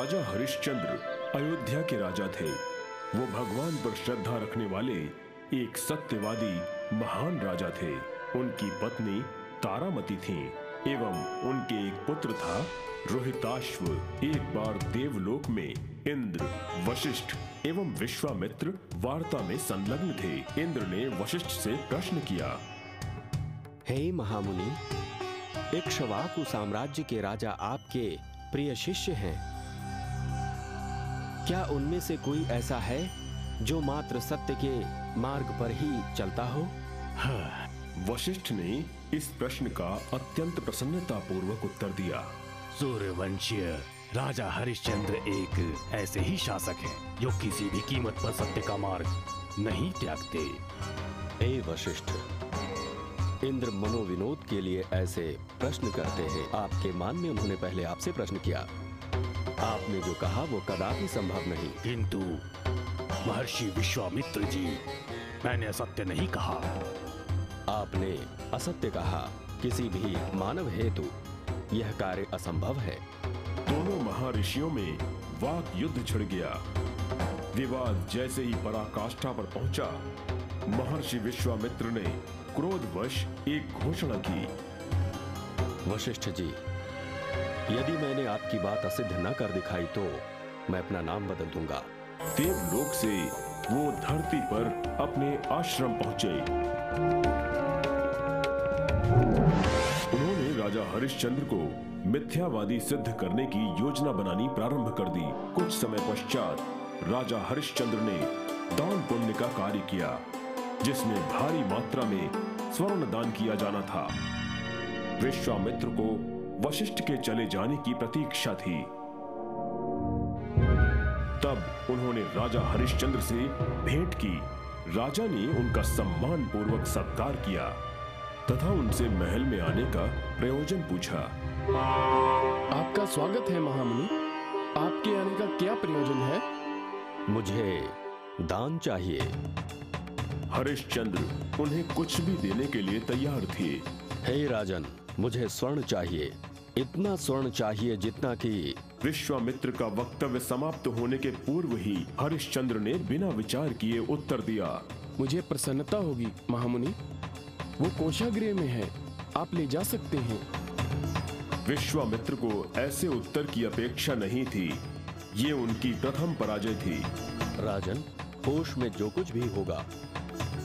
राजा हरिश्चंद्र अयोध्या के राजा थे। वो भगवान पर श्रद्धा रखने वाले एक सत्यवादी, महान राजा थे। उनकी पत्नी तारामती थी एवं उनके एक पुत्र था रोहिताश्व। एक बार देवलोक में इंद्र, वशिष्ठ एवं विश्वामित्र वार्ता में संलग्न थे। इंद्र ने वशिष्ठ से प्रश्न किया, हे महामुनि इक्ष्वाकु साम्राज्य के राजा आपके प्रिय शिष्य हैं। क्या उनमें से कोई ऐसा है जो मात्र सत्य के मार्ग पर ही चलता हो? हाँ, वशिष्ठ ने इस प्रश्न का अत्यंत प्रसन्नता पूर्वक उत्तर दिया। सूर्यवंशीय राजा हरिश्चंद्र एक ऐसे ही शासक हैं जो किसी भी कीमत पर सत्य का मार्ग नहीं त्यागते। हे वशिष्ठ इंद्र मनोविनोद के लिए ऐसे प्रश्न करते हैं। आपके मान में उन्होंने पहले आपसे प्रश्न किया। आपने जो कहा वो कदापि संभव नहीं। किंतु महर्षि विश्वामित्र जी मैंने असत्य नहीं कहा। आपने असत्य कहा किसी भी मानव हेतु यह कार्य असंभव है। दोनों महर्षियों में वाक युद्ध छिड़ गया। विवाद जैसे ही पराकाष्ठा पर पहुँचा महर्षि विश्वामित्र ने क्रोधवश एक घोषणा की। वशिष्ठ जी यदि मैंने आपकी बात असिद्ध न कर दिखाई तो मैं अपना नाम बदल दूँगा। देवलोक से वो धरती पर अपने आश्रम पहुँचे। उन्होंने राजा हरिश्चंद्र को मिथ्यावादी सिद्ध करने की योजना बनानी प्रारंभ कर दी। कुछ समय पश्चात राजा हरिश्चंद्र ने दान पुण्य का कार्य किया, जिसमें भारी मात्रा में स्वर्ण दान किया जाना था। विश्वामित्र को वशिष्ठ के चले जाने की प्रतीक्षा थी। तब उन्होंने राजा हरिश्चंद्र से भेंट की। राजा ने उनका सम्मान पूर्वक सत्कार किया तथा उनसे महल में आने का प्रयोजन पूछा। आपका स्वागत है महामुनि। आपके आने का क्या प्रयोजन है? मुझे दान चाहिए। हरिश्चंद्र उन्हें कुछ भी देने के लिए तैयार थे। हे राजन मुझे स्वर्ण चाहिए। इतना स्वर्ण चाहिए जितना कि विश्वामित्र का वक्तव्य समाप्त होने के पूर्व ही हरिश्चंद्र ने बिना विचार किए उत्तर दिया। मुझे प्रसन्नता होगी महामुनि। वो कोषागृह में है। आप ले जा सकते हैं। विश्वामित्र को ऐसे उत्तर की अपेक्षा नहीं थी। ये उनकी प्रथम पराजय थी। राजन कोष में जो कुछ भी होगा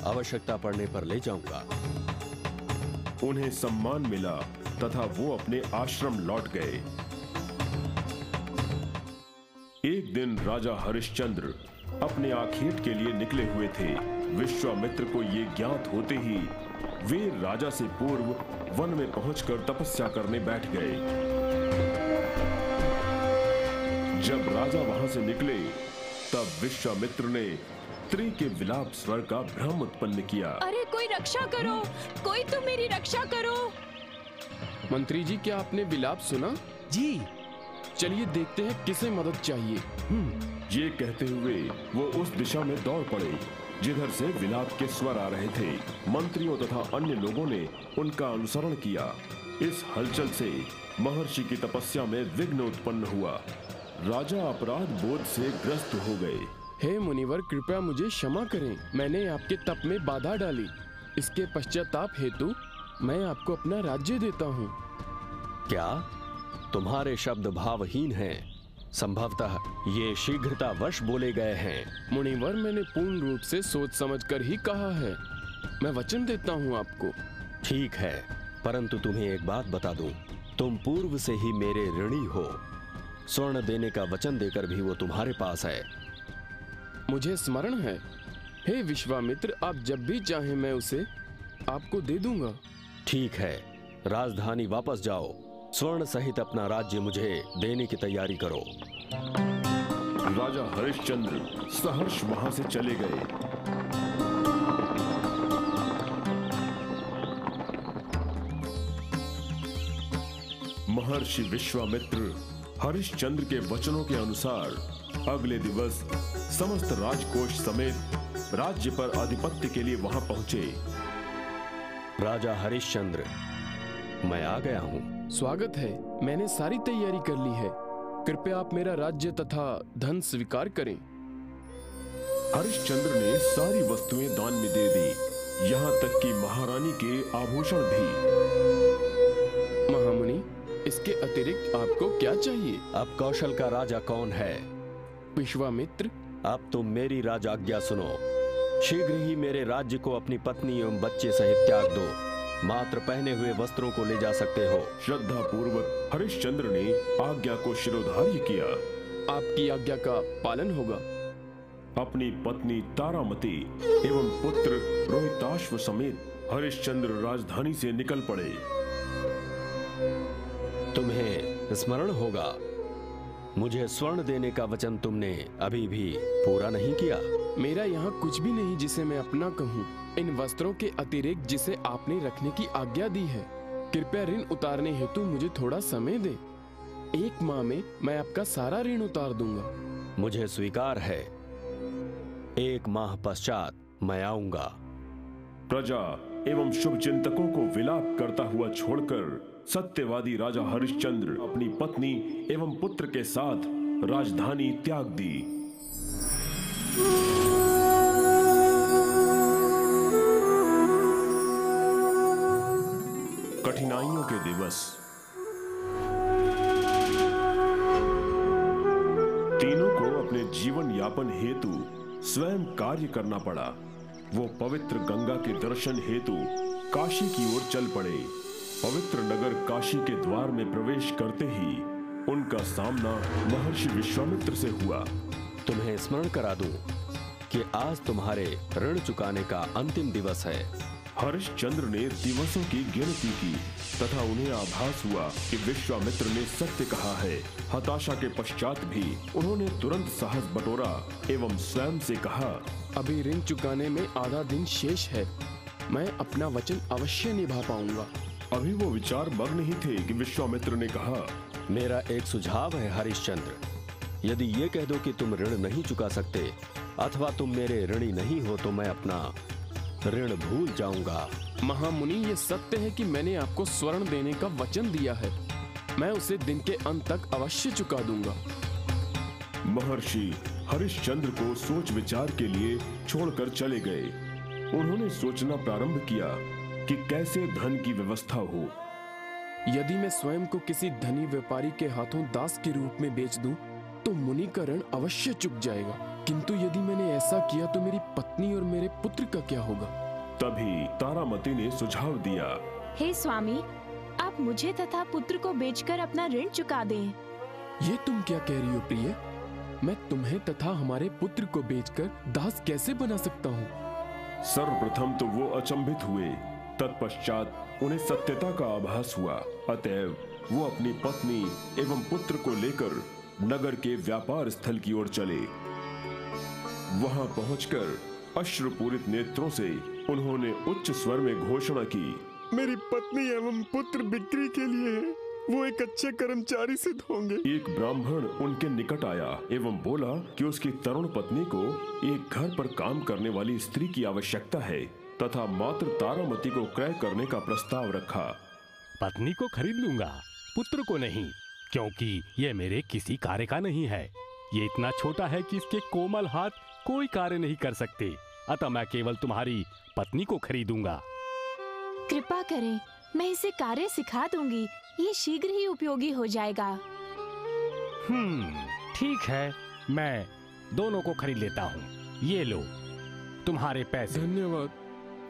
आवश्यकता पड़ने पर ले जाऊँगा। उन्हें सम्मान मिला। तथा वो अपने आश्रम लौट गए। एक दिन राजा हरिश्चंद्र अपने आखेट के लिए निकले हुए थे। विश्वामित्र को ये ज्ञात होते ही वे राजा से पूर्व वन में पहुंचकर तपस्या करने बैठ गए। जब राजा वहाँ से निकले, तब विश्वामित्र ने स्त्री के विलाप स्वर का भ्रम उत्पन्न किया। अरे, कोई रक्षा करो। कोई तो मेरी रक्षा करो। मंत्री जी क्या आपने विलाप सुना? जी। चलिए देखते हैं किसे मदद चाहिए। ये कहते हुए वो उस दिशा में दौड़ पड़े जिधर से विलाप के स्वर आ रहे थे। मंत्रियों तथा अन्य लोगों ने उनका अनुसरण किया। इस हलचल से महर्षि की तपस्या में विघ्न उत्पन्न हुआ। राजा अपराध बोध से ग्रस्त हो गए। हे मुनिवर कृपया मुझे क्षमा करें। मैंने आपके तप में बाधा डाली। इसके पश्चाताप हेतु मैं आपको अपना राज्य देता हूँ। क्या? तुम्हारे शब्द भावहीन हैं। संभवतः ये शीघ्रतावश बोले गए हैं। मुनिवर मैंने पूर्ण रूप से सोच समझकर ही कहा है। मैं वचन देता हूँ आपको। ठीक है परंतु तुम्हें एक बात बता दूँ। तुम पूर्व से ही मेरे ऋणी हो। स्वर्ण देने का वचन देकर भी वो तुम्हारे पास है। मुझे स्मरण है। हे विश्वामित्र आप जब भी चाहें मैं उसे आपको दे दूँगा। ठीक है, राजधानी वापस जाओ। स्वर्ण सहित अपना राज्य मुझे देने की तैयारी करो। राजा हरिश्चंद्र सहर्ष वहाँ से चले गए। महर्षि विश्वामित्र हरिश्चंद्र के वचनों के अनुसार अगले दिवस समस्त राजकोष समेत राज्य पर आधिपत्य के लिए वहाँ पहुँचे। राजा हरिश्चंद्र। मैं आ गया हूँ। स्वागत है। मैंने सारी तैयारी कर ली है। कृपया आप मेरा राज्य तथा धन स्वीकार करें। हरिश्चंद्र ने सारी वस्तुएँ दान में दे दी। यहाँ तक कि महारानी के आभूषण भी। महामुनि इसके अतिरिक्त आपको क्या चाहिए? अब कौशल का राजा कौन है? विश्वामित्र। अब तुम मेरी राजाज्ञा सुनो। शीघ्र ही मेरे राज्य को अपनी पत्नी एवं बच्चे सहित त्याग दो। मात्र पहने हुए वस्त्रों को ले जा सकते हो। श्रद्धा पूर्वक हरिश्चंद्र ने आज्ञा को शिरोधार्य किया। आपकी आज्ञा का पालन होगा। अपनी पत्नी तारामती एवं पुत्र रोहिताश्व समेत हरिश्चंद्र राजधानी से निकल पड़े। तुम्हें स्मरण होगा। मुझे स्वर्ण देने का वचन तुमने अभी भी पूरा नहीं किया। मेरा यहाँ कुछ भी नहीं जिसे मैं अपना कहूँ। इन वस्त्रों के अतिरिक्त जिसे आपने रखने की आज्ञा दी है। कृपया ऋण उतारने हेतु मुझे थोड़ा समय दे। एक माह में मैं आपका सारा ऋण उतार दूँगा। मुझे स्वीकार है। एक माह पश्चात मैं आऊँगा। प्रजा एवं शुभ चिंतकों को विलाप करता हुआ छोड़कर सत्यवादी राजा हरिश्चंद्र अपनी पत्नी एवं पुत्र के साथ राजधानी त्याग दी। कठिनाइयों के दिवस। तीनों को अपने जीवन यापन हेतु स्वयं कार्य करना पड़ा। वो पवित्र गंगा के दर्शन हेतु काशी की ओर चल पड़े। पवित्र नगर काशी के द्वार में प्रवेश करते ही उनका सामना महर्षि विश्वामित्र से हुआ। तुम्हें स्मरण करा दूँ कि आज तुम्हारे ऋण चुकाने का अंतिम दिवस है। हरिश्चंद्र ने दिवसों की गिनती की तथा उन्हें आभास हुआ कि विश्वामित्र ने सत्य कहा है। हताशा के पश्चात भी उन्होंने तुरंत साहस बटोरा एवं स्वयं से कहा अभी ऋण चुकाने में आधा दिन शेष है। मैं अपना वचन अवश्य निभा पाऊँगा। अभी वो विचार मग्न ही थे कि विश्वामित्र ने कहा मेरा एक सुझाव है हरिश्चंद्र। यदि ये कह दो कि तुम ऋण नहीं चुका सकते अथवा तुम मेरे ऋणी नहीं हो तो मैं अपना ऋण भूल जाऊँगा। महामुनि ये सत्य है कि मैंने आपको स्वर्ण देने का वचन दिया है। मैं उसे दिन के अंत तक अवश्य चुका दूँगा। महर्षि हरिश्चंद्र को सोच विचार के लिए छोड़कर चले गए। उन्होंने सोचना प्रारंभ किया कि कैसे धन की व्यवस्था हो। यदि मैं स्वयं को किसी धनी व्यापारी के हाथों दास के रूप में बेच दूँ, तो मुनि का ऋण अवश्य चुक जाएगा। किंतु यदि मैंने ऐसा किया तो मेरी पत्नी और मेरे पुत्र का क्या होगा? तभी तारामती ने सुझाव दिया। हे स्वामी आप मुझे तथा पुत्र को बेचकर अपना ऋण चुका दें। ये तुम क्या कह रही हो प्रिय? मैं तुम्हें तथा हमारे पुत्र को बेचकर दास कैसे बना सकता हूँ? सर्वप्रथम तो वो अचंभित हुए। तत्पश्चात उन्हें सत्यता का आभास हुआ। अतएव वो अपनी पत्नी एवं पुत्र को लेकर नगर के व्यापार स्थल की ओर चले। वहाँ पहुंचकर अश्रुपूरित नेत्रों से उन्होंने उच्च स्वर में घोषणा की। मेरी पत्नी एवं पुत्र बिक्री के लिए है। वो एक अच्छे कर्मचारी सिद्ध होंगे। एक ब्राह्मण उनके निकट आया एवं बोला कि उसकी तरुण पत्नी को एक घर पर काम करने वाली स्त्री की आवश्यकता है तथा मात्र तारामती को क्रय करने का प्रस्ताव रखा। पत्नी को खरीद लूँगा पुत्र को नहीं। क्योंकि ये मेरे किसी कार्य का नहीं है। ये इतना छोटा है कि इसके कोमल हाथ कोई कार्य नहीं कर सकते। अतः मैं केवल तुम्हारी पत्नी को खरीदूँगा। कृपा करें मैं इसे कार्य सिखा दूँगी। ये शीघ्र ही उपयोगी हो जाएगा। हम्म ठीक है। मैं दोनों को खरीद लेता हूँ। ये लो तुम्हारे पैसे। धन्यवाद।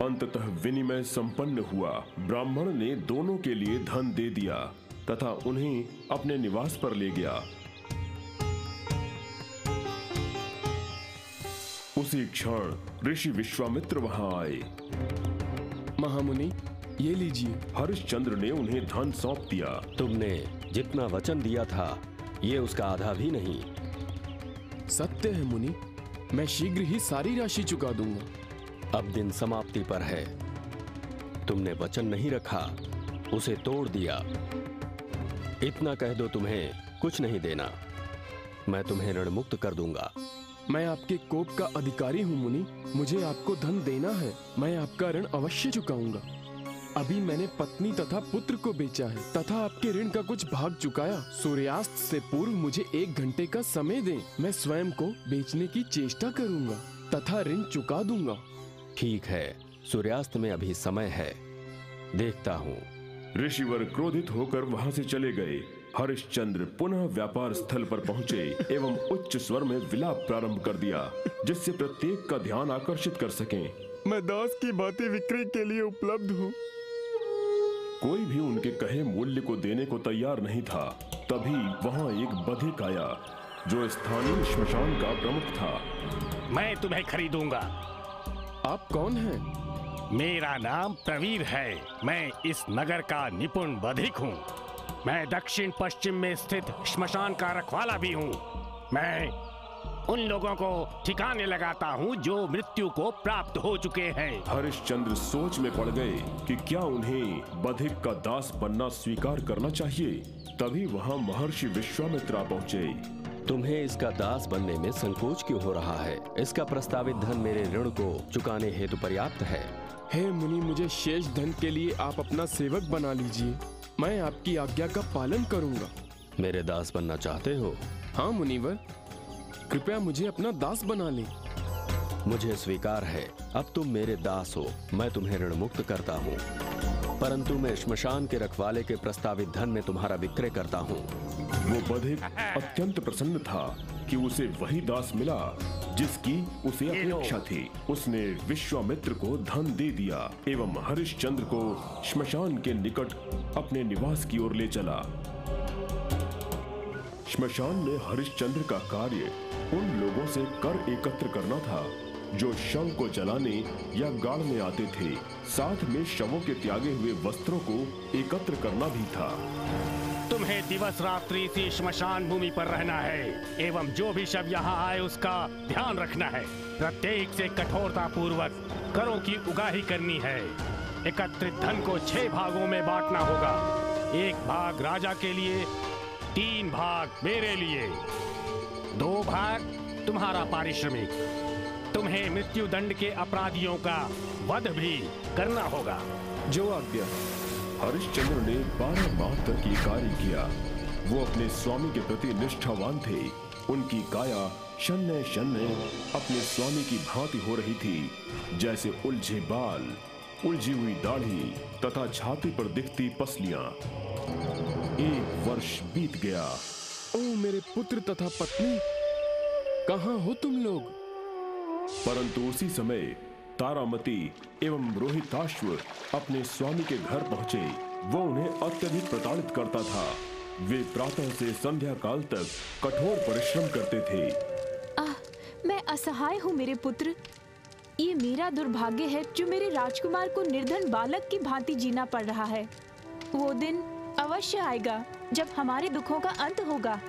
अंततः विनिमय संपन्न हुआ। ब्राह्मण ने दोनों के लिए धन दे दिया। तथा उन्हें अपने निवास पर ले गया। उसी क्षण ऋषि विश्वामित्र वहाँ आए। महामुनि ये लीजिए हरिश्चंद्र ने उन्हें धन सौंप दिया। तुमने जितना वचन दिया था ये उसका आधा भी नहीं। सत्य है मुनि मैं शीघ्र ही सारी राशि चुका दूँगा। अब दिन समाप्ति पर है। तुमने वचन नहीं रखा उसे तोड़ दिया। इतना कह दो तुम्हें कुछ नहीं देना। मैं तुम्हें ऋण मुक्त कर दूँगा। मैं आपके कोप का अधिकारी हूँ मुनि। मुझे आपको धन देना है। मैं आपका ऋण अवश्य चुकाऊँगा। अभी मैंने पत्नी तथा पुत्र को बेचा है तथा आपके ऋण का कुछ भाग चुकाया। सूर्यास्त से पूर्व मुझे एक घंटे का समय दें। मैं स्वयं को बेचने की चेष्टा करूँगा तथा ऋण चुका दूँगा। ठीक है सूर्यास्त में अभी समय है। देखता हूँ। ऋषिवर क्रोधित होकर वहाँ से चले गए। हरिश्चंद्र पुनः व्यापार स्थल पर पहुँचे एवं उच्च स्वर में विलाप प्रारंभ कर दिया जिससे प्रत्येक का ध्यान आकर्षित कर सके। मैं दास की बातें विक्रय के लिए उपलब्ध हूँ। कोई भी उनके कहे मूल्य को देने को तैयार नहीं था तभी वहाँ एक बधिक आया जो स्थानीय श्मशान का प्रमुख था। मैं तुम्हें खरीदूँगा। आप कौन हैं? मेरा नाम प्रवीर है। मैं इस नगर का निपुण बधिक हूँ। मैं दक्षिण पश्चिम में स्थित श्मशान का रखवाला भी हूँ। मैं उन लोगों को ठिकाने लगाता हूँ जो मृत्यु को प्राप्त हो चुके हैं। हरिश्चंद्र सोच में पड़ गए कि क्या उन्हें बधिक का दास बनना स्वीकार करना चाहिए। तभी वहाँ महर्षि विश्वामित्र पहुँचे। तुम्हें इसका दास बनने में संकोच क्यों हो रहा है? इसका प्रस्तावित धन मेरे ऋण को चुकाने हेतु पर्याप्त है। हे मुनि मुझे शेष धन के लिए आप अपना सेवक बना लीजिए। मैं आपकी आज्ञा का पालन करूँगा। मेरे दास बनना चाहते हो? हाँ मुनिवर। कृपया मुझे अपना दास बना ले। मुझे स्वीकार है। अब तुम मेरे दास हो। मैं तुम्हें ऋण मुक्त करता हूँ। परंतु मैं श्मशान के रखवाले के प्रस्तावित धन में तुम्हारा विक्रय करता हूँ। वो बधिक अत्यंत प्रसन्न था कि उसे वही दास मिला। जिसकी उसे अपेक्षा थी। उसने विश्वामित्र को धन दे दिया एवं हरिश्चंद्र को श्मशान के निकट अपने निवास की ओर ले चला। श्मशान में हरिश्चंद्र का कार्य उन लोगों से कर एकत्र करना था जो शव को जलाने या गाड़ने आते थे। साथ में शवों के त्यागे हुए वस्त्रों को एकत्र करना भी था। तुम्हें दिवस रात्रि इसी श्मशान भूमि पर रहना है। एवं जो भी शव यहाँ आए, उसका ध्यान रखना है। प्रत्येक से कठोरता पूर्वक करों की उगाही करनी है। एकत्रित धन को छह भागों में बांटना होगा। एक भाग राजा के लिए, तीन भाग मेरे लिए। दो भाग तुम्हारा पारिश्रमिक। तुम्हें मृत्यु दंड के अपराधियों का वध भी करना होगा। जो आज्ञा। हरिश्चंद्र ने बारह माह तक ये कार्य किया। वो अपने स्वामी के प्रति निष्ठावान थे। उनकी काया शन्य शन्य अपने स्वामी की भांति हो रही थी। जैसे उलझे बाल, उलझी हुई दाढ़ी तथा छाती पर दिखती पसलियाँ। एक वर्ष बीत गया। ओ मेरे पुत्र तथा पत्नी, कहा हो तुम लोग? परंतु उसी समय तारामती एवं रोहिताश्व अपने स्वामी के घर पहुँचे। वो उन्हें अत्यधिक प्रताड़ित करता था। वे प्रातः से संध्या काल तक कठोर परिश्रम करते थे। आह मैं असहाय हूँ मेरे पुत्र। ये मेरा दुर्भाग्य है जो मेरे राजकुमार को निर्धन बालक की भांति जीना पड़ रहा है। वो दिन अवश्य आएगा जब हमारे दुखों का अंत होगा।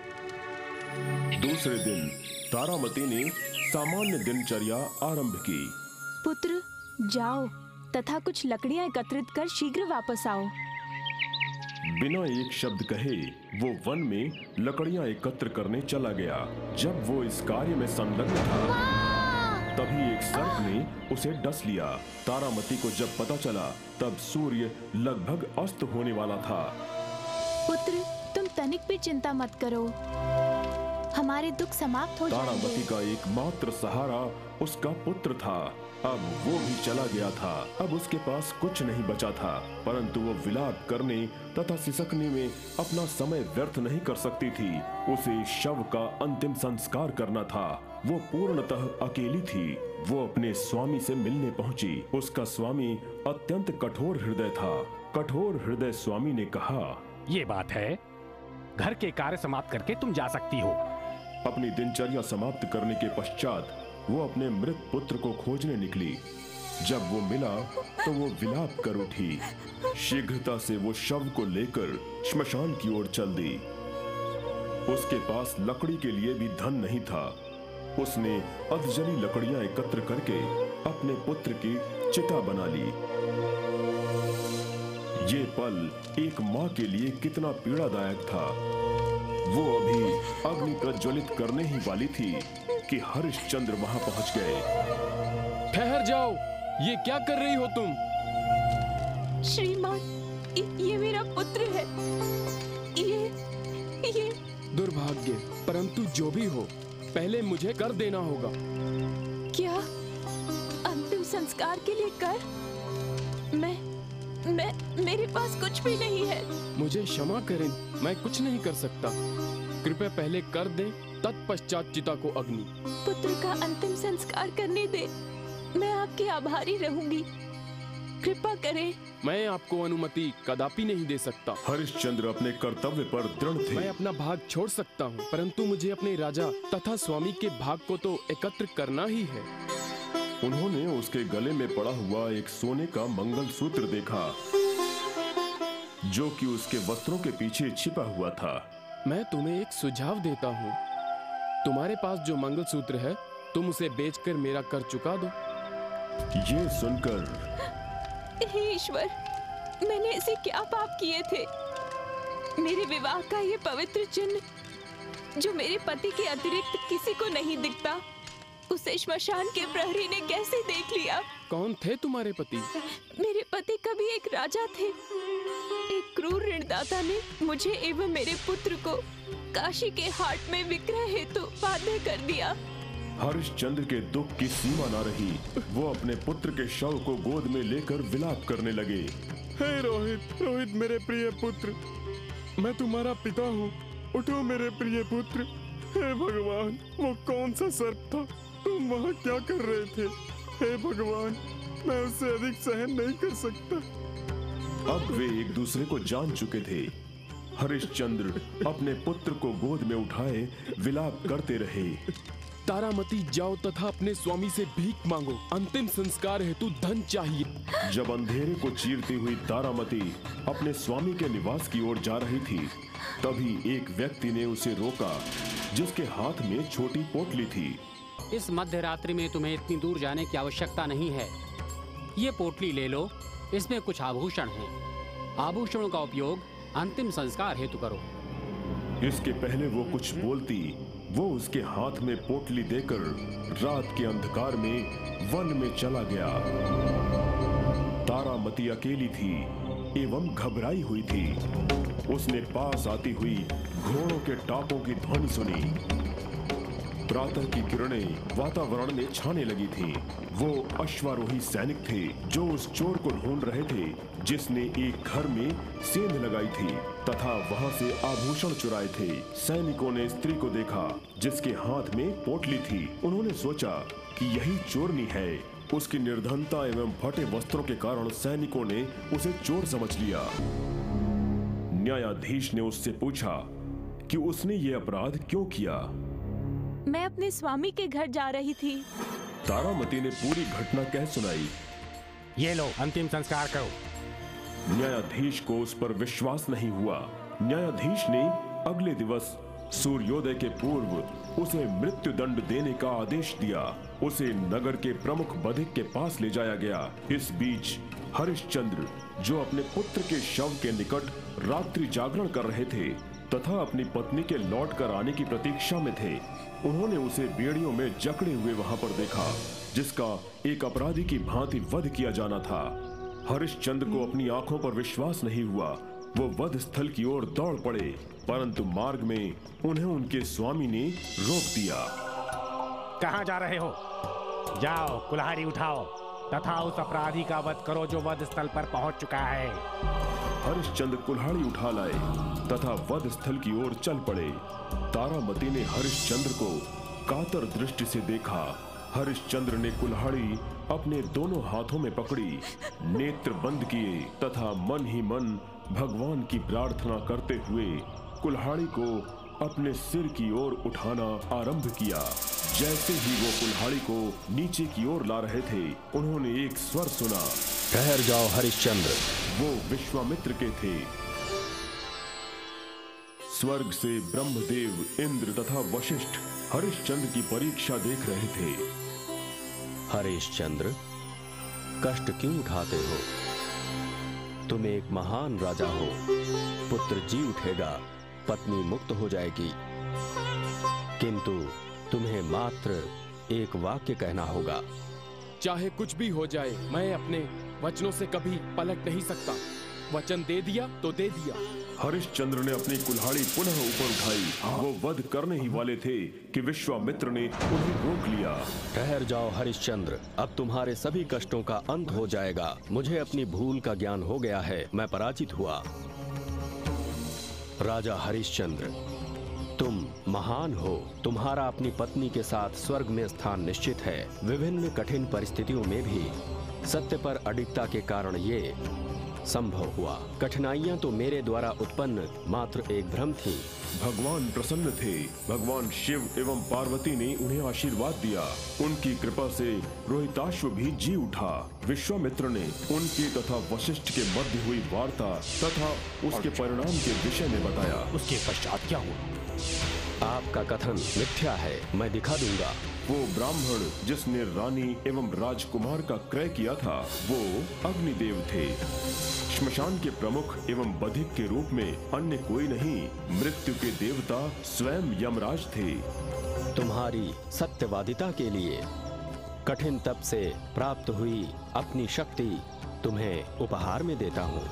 दूसरे दिन तारामती ने सामान्य दिनचर्या आरंभ की। पुत्र जाओ तथा कुछ लकड़ियाँ एकत्रित कर शीघ्र वापस आओ। बिना एक शब्द कहे वो वन में लकड़ियाँ एकत्र करने चला गया। जब वो इस कार्य में संलग्न था तभी एक सर्प ने उसे डस लिया। तारामती को जब पता चला तब सूर्य लगभग अस्त होने वाला था। पुत्र तुम तनिक भी चिंता मत करो। हमारे दुख समाप्त हो तारामती का एकमात्र सहारा उसका पुत्र था। अब वो भी चला गया था। अब उसके पास कुछ नहीं बचा था परंतु वो विलाप करने तथा सिसकने में अपना समय व्यर्थ नहीं कर सकती थी। उसे शव का अंतिम संस्कार करना था। वो पूर्णतः अकेली थी। वो अपने स्वामी से मिलने पहुँची। उसका स्वामी अत्यंत कठोर हृदय था। कठोर हृदय स्वामी ने कहा ये बात है। घर के कार्य समाप्त करके तुम जा सकती हो। अपनी दिनचर्या समाप्त करने के पश्चात वो अपने मृत पुत्र को खोजने निकली। जब वो मिला तो वो विलाप कर उठी। शीघ्रता से वो शव को लेकर श्मशान की ओर चल दी। उसके पास लकड़ी के लिए भी धन नहीं था। उसने अधजली लकड़ियाँ एकत्र करके अपने पुत्र की चिता बना ली। ये पल एक माँ के लिए कितना पीड़ादायक था। वो अभी अग्नि प्रज्वलित करने ही वाली थी। कि हरिश्चंद्र वहाँ पहुँच गए। ठहर जाओ। ये क्या कर रही हो तुम? श्रीमान ये- ये मेरा पुत्र है। ये ये। दुर्भाग्य परंतु जो भी हो पहले मुझे कर देना होगा। क्या? अंतिम संस्कार के लिए कर? मैं मैं मेरे पास कुछ भी नहीं है। मुझे क्षमा करें मैं कुछ नहीं कर सकता। कृपया पहले कर दे तत्पश्चात चिता को अग्नि। पुत्र का अंतिम संस्कार करने दे। मैं आपकी आभारी रहूँगी। कृपा करें। मैं आपको अनुमति कदापि नहीं दे सकता। हरिश्चंद्र अपने कर्तव्य पर दृढ़ थे। मैं अपना भाग छोड़ सकता हूँ परंतु मुझे अपने राजा तथा स्वामी के भाग को तो एकत्र करना ही है। उन्होंने उसके गले में पड़ा हुआ एक सोने का मंगल सूत्र देखा जो कि उसके वस्त्रों के पीछे छिपा हुआ था। मैं तुम्हें एक सुझाव देता हूँ। तुम्हारे पास जो मंगलसूत्र है तुम उसे बेचकर मेरा कर चुका दो। ये सुनकर ईश्वर मैंने ऐसे क्या पाप किए थे? मेरे विवाह का ये पवित्र चिन्ह जो मेरे पति के अतिरिक्त किसी को नहीं दिखता उसे श्मशान के प्रहरी ने कैसे देख लिया? कौन थे तुम्हारे पति? मेरे पति कभी एक राजा थे। एक क्रूर ऋणदाता ने मुझे एवं मेरे पुत्र को काशी के हाट में विक्रय हेतु बाध्य कर दिया। हरिश्चंद्र के दुख की सीमा न रही। वो अपने पुत्र के शव को गोद में लेकर विलाप करने लगे। हे रोहित रोहित मेरे प्रिय पुत्र मैं तुम्हारा पिता हूँ। उठो मेरे प्रिय पुत्र। हे भगवान वो कौन सा सर्प था? तुम वहाँ क्या कर रहे थे? हे भगवान मैं उससे अधिक सहन नहीं कर सकता। अब वे एक दूसरे को जान चुके थे। हरिश्चंद्र अपने पुत्र को गोद में उठाए, विलाप करते रहे। तारामती, जाओ तथा अपने स्वामी से भीख मांगो। अंतिम संस्कार हेतु धन चाहिए। जब अंधेरे को चीरती हुई तारामती अपने स्वामी के निवास की ओर जा रही थी, तभी एक व्यक्ति ने उसे रोका, जिसके हाथ में छोटी पोटली थी। इस मध्य रात्रि में तुम्हें इतनी दूर जाने की आवश्यकता नहीं है। ये पोटली ले लो, इसमें कुछ आभूषण हैं। आभूषणों का उपयोग अंतिम संस्कार हेतु करो। इसके पहले वो कुछ बोलती, वो उसके हाथ में पोटली देकर रात के अंधकार में वन में चला गया। तारामती अकेली थी, एवं घबराई हुई थी। उसने पास आती हुई घोड़ों के टापों की ध्वनि सुनी। प्रातः की किरणें वातावरण में छाने लगी थीं। वो अश्वारोही सैनिक थे जो उस चोर को ढूंढ रहे थे, जिसने एक घर में सेंध लगाई थी तथा वहाँ से आभूषण चुराए थे। सैनिकों ने स्त्री को देखा, जिसके हाथ में पोटली थी। उन्होंने सोचा कि यही चोरनी है। उसकी निर्धनता एवं फटे वस्त्रों के कारण सैनिकों ने उसे चोर समझ लिया। न्यायाधीश ने उससे पूछा कि उसने ये अपराध क्यों किया? मैं अपने स्वामी के घर जा रही थी। तारामती ने पूरी घटना कह सुनाई। ये लो अंतिम संस्कार करो। न्यायाधीश को उस पर विश्वास नहीं हुआ। न्यायाधीश ने अगले दिवस सूर्योदय के पूर्व उसे मृत्यु दंड देने का आदेश दिया। उसे नगर के प्रमुख बधिक के पास ले जाया गया। इस बीच हरिश्चंद्र जो अपने पुत्र के शव के निकट रात्रि जागरण कर रहे थे तथा अपनी पत्नी के लौट कर आने की प्रतीक्षा में थे। उन्होंने उसे बेड़ियों में जकड़े हुए वहाँ पर देखा, जिसका एक अपराधी की भांति वध किया जाना था। हरिश्चंद्र को अपनी आँखों पर विश्वास नहीं हुआ। वो वध स्थल की ओर दौड़ पड़े, परंतु मार्ग में उन्हें उनके स्वामी ने रोक दिया। कहा जा रहे हो? जाओ, कुल्हाड़ी उठाओ। तथा उस अपराधी का वध करो जो वध स्थल पर पहुँच चुका है। हरिश्चंद्र कुल्हाड़ी उठा लाए, तथा वध स्थल की ओर चल पड़े। तारामती ने हरिश्चंद्र को कातर दृष्टि से देखा। हरिश्चंद्र ने कुल्हाड़ी अपने दोनों हाथों में पकड़ी, नेत्र बंद किए, तथा मन ही मन भगवान की प्रार्थना करते हुए कुल्हाड़ी को अपने सिर की ओर उठाना आरंभ किया। जैसे ही वो कुल्हाड़ी को नीचे की ओर ला रहे थे उन्होंने एक स्वर सुना। ठहर जाओ हरिश्चंद्र। वो विश्वामित्र के थे। स्वर्ग से ब्रह्मदेव इंद्र तथा वशिष्ठ हरिश्चंद्र की परीक्षा देख रहे थे। हरिश्चंद्र कष्ट क्यों उठाते हो? तुम एक महान राजा हो। पुत्र जी उठेगा। पत्नी मुक्त हो जाएगी। किंतु तुम्हें मात्र एक वाक्य कहना होगा। चाहे कुछ भी हो जाए मैं अपने वचनों से कभी पलट नहीं सकता। वचन दे दिया तो दे दिया। हरिश्चंद्र ने अपनी कुल्हाड़ी पुनः ऊपर उठाई। वो वध करने ही वाले थे कि विश्वामित्र ने उन्हें रोक लिया। ठहर जाओ हरिश्चंद्र अब तुम्हारे सभी कष्टों का अंत हो जाएगा। मुझे अपनी भूल का ज्ञान हो गया है मैं पराजित हुआ। राजा हरिश्चंद्र, तुम महान हो। तुम्हारा अपनी पत्नी के साथ स्वर्ग में स्थान निश्चित है। विभिन्न कठिन परिस्थितियों में भी सत्य पर अडिकता के कारण ये संभव हुआ। कठिनाइयाँ तो मेरे द्वारा उत्पन्न मात्र एक भ्रम थी। भगवान प्रसन्न थे। भगवान शिव एवं पार्वती ने उन्हें आशीर्वाद दिया। उनकी कृपा से रोहिताश्व भी जी उठा। विश्वामित्र ने उनकी तथा वशिष्ठ के मध्य हुई वार्ता तथा उसके परिणाम के विषय में बताया। उसके पश्चात क्या हुआ? आपका कथन मिथ्या है मैं दिखा दूँगा। वो ब्राह्मण जिसने रानी एवं राजकुमार का क्रय किया था वो अग्निदेव थे। श्मशान के प्रमुख एवं बधिक के रूप में अन्य कोई नहीं मृत्यु के देवता स्वयं यमराज थे। तुम्हारी सत्यवादिता के लिए कठिन तप से प्राप्त हुई अपनी शक्ति तुम्हें उपहार में देता हूँ।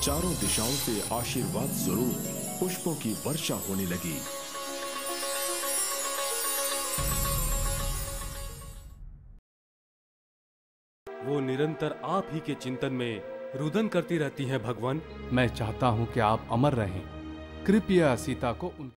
चारों दिशाओं से आशीर्वाद स्वरूप पुष्पों की वर्षा होने लगी। वो निरंतर आप ही के चिंतन में रुदन करती रहती है भगवान। मैं चाहता हूँ कि आप अमर रहें। कृपया सीता को उन